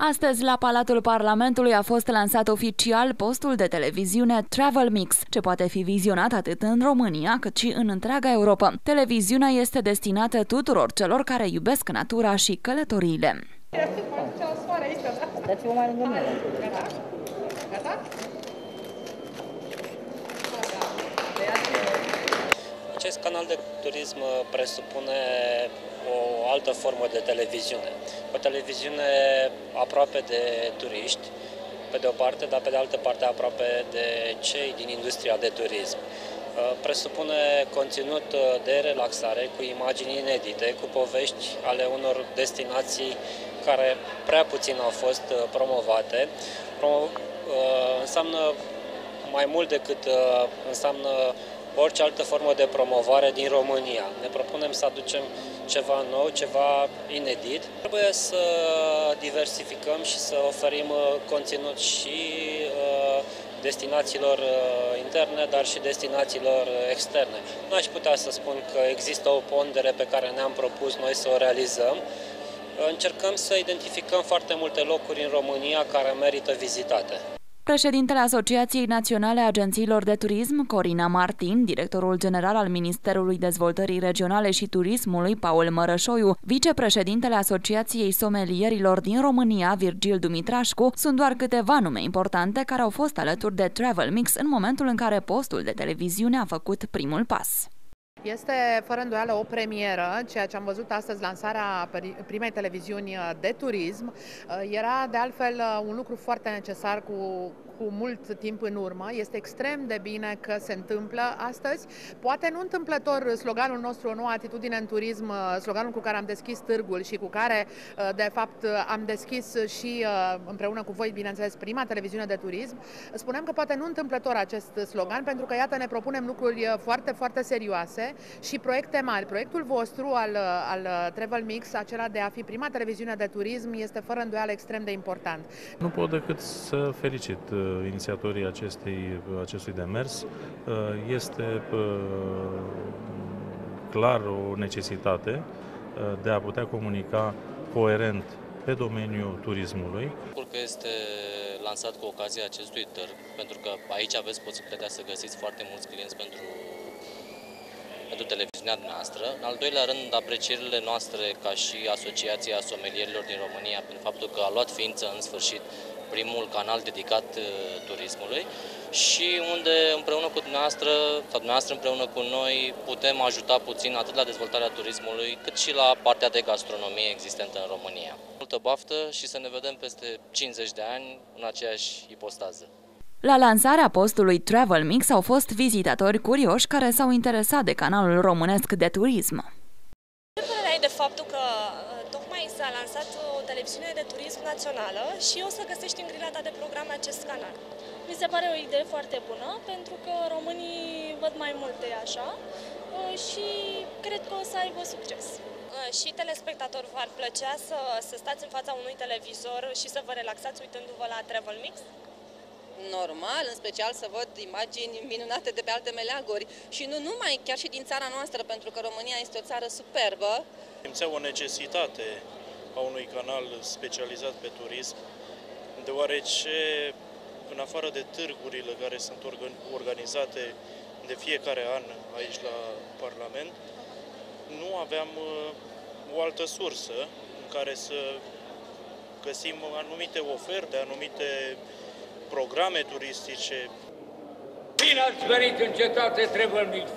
Astăzi, la Palatul Parlamentului a fost lansat oficial postul de televiziune Travel Mix, ce poate fi vizionat atât în România cât și în întreaga Europa. Televiziunea este destinată tuturor celor care iubesc natura și călătoriile. Dați-vă mai Acest canal de turism presupune o altă formă de televiziune. O televiziune aproape de turiști, pe de o parte, dar pe de altă parte aproape de cei din industria de turism. Presupune conținut de relaxare cu imagini inedite, cu povești ale unor destinații care prea puțin au fost promovate. Înseamnă mai mult decât înseamnă orice altă formă de promovare din România. Ne propunem să aducem ceva nou, ceva inedit. Trebuie să diversificăm și să oferim uh, conținut și uh, destinațiilor uh, interne, dar și destinațiilor externe. Nu aș putea să spun că există o pondere pe care ne-am propus noi să o realizăm. Încercăm să identificăm foarte multe locuri în România care merită vizitate. Președintele Asociației Naționale a Agențiilor de Turism, Corina Martin, directorul general al Ministerului Dezvoltării Regionale și Turismului, Paul Mărășoiu, vicepreședintele Asociației Somelierilor din România, Virgil Dumitrașcu, sunt doar câteva nume importante care au fost alături de Travel Mix în momentul în care postul de televiziune a făcut primul pas. Este fără îndoială o premieră, ceea ce am văzut astăzi, lansarea primei televiziuni de turism. Era de altfel un lucru foarte necesar cu cu mult timp în urmă. Este extrem de bine că se întâmplă astăzi. Poate nu întâmplător sloganul nostru, o nouă atitudine în turism, sloganul cu care am deschis târgul și cu care, de fapt, am deschis și împreună cu voi, bineînțeles, prima televiziune de turism. Spunem că poate nu întâmplător acest slogan, pentru că, iată, ne propunem lucruri foarte, foarte serioase și proiecte mari. Proiectul vostru al, al Travel Mix, acela de a fi prima televiziune de turism, este fără îndoială extrem de important. Nu pot decât să felicit inițiatorii acestei, acestui demers. Uh, este uh, clar o necesitate uh, de a putea comunica coerent pe domeniul turismului. Că este lansat cu ocazia acestui târg, pentru că aici aveți posibilitatea să găsiți foarte mulți clienți pentru pentru televiziunea noastră. În al doilea rând, aprecierile noastre ca și Asociația Somelierilor din România, prin faptul că a luat ființă în sfârșit primul canal dedicat uh, turismului și unde împreună cu dumneavoastră, sau dumneavoastră împreună cu noi, putem ajuta puțin atât la dezvoltarea turismului, cât și la partea de gastronomie existentă în România. Multă baftă și să ne vedem peste 50 de ani în aceeași ipostază. La lansarea postului Travel Mix au fost vizitatori curioși care s-au interesat de canalul românesc de turism. Ce părere ai de faptul că uh, tocmai s-a lansat o televiziune de turism națională și o să găsești în grila ta de programe acest canal? Mi se pare o idee foarte bună, pentru că românii văd mai multe așa uh, și cred că o să aibă succes. Uh, și telespectator v-ar plăcea să, să stați în fața unui televizor și să vă relaxați uitându-vă la Travel Mix? Normal, în special să văd imagini minunate de pe alte meleaguri și nu numai, chiar și din țara noastră, pentru că România este o țară superbă. Simțeam o necesitate a unui canal specializat pe turism, deoarece în afară de târgurile care sunt organizate de fiecare an aici la Parlament, nu aveam uh, o altă sursă în care să găsim anumite oferte, anumite programe turistice. Bine ați venit în cetate Travel Mix!